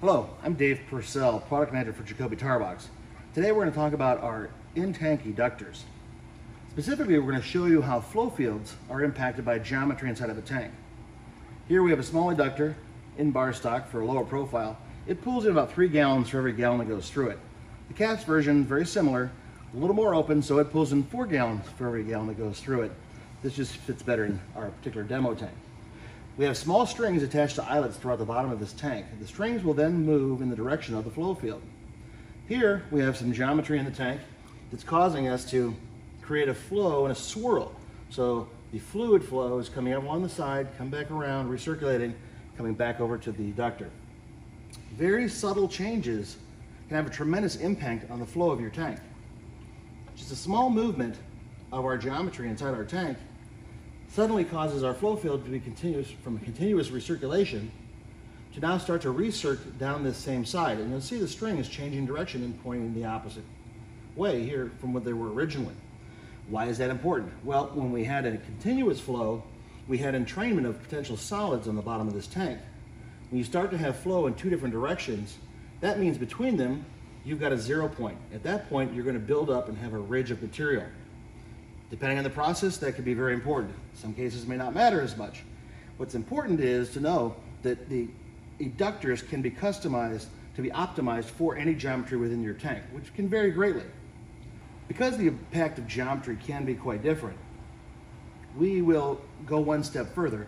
Hello, I'm Dave Purcell, Product Manager for Jacoby Tarbox. Today we're going to talk about our in-tank eductors. Specifically, we're going to show you how flow fields are impacted by geometry inside of a tank. Here we have a small eductor in bar stock for a lower profile. It pulls in about three gallons for every gallon that goes through it. The cast version, very similar, a little more open, so it pulls in four gallons for every gallon that goes through it. This just fits better in our particular demo tank. We have small strings attached to eyelets throughout the bottom of this tank. The strings will then move in the direction of the flow field. Here we have some geometry in the tank that's causing us to create a flow and a swirl. So the fluid flow is coming up along the side, come back around, recirculating, coming back over to the eductor. Very subtle changes can have a tremendous impact on the flow of your tank. Just a small movement of our geometry inside our tank suddenly causes our flow field to be continuous from a continuous recirculation to now start to recirc down this same side. And you'll see the string is changing direction and pointing the opposite way here from what they were originally. Why is that important? Well, when we had a continuous flow, we had entrainment of potential solids on the bottom of this tank. When you start to have flow in two different directions, that means between them, you've got a zero point. At that point, you're gonna build up and have a ridge of material. Depending on the process, that could be very important. Some cases may not matter as much. What's important is to know that the eductors can be customized to be optimized for any geometry within your tank, which can vary greatly. Because the impact of geometry can be quite different, we will go one step further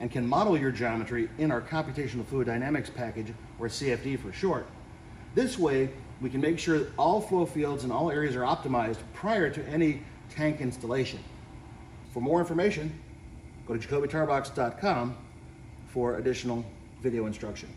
and can model your geometry in our computational fluid dynamics package, or CFD for short. This way, we can make sure that all flow fields and all areas are optimized prior to any tank installation. For more information, go to jacobytarbox.com for additional video instruction.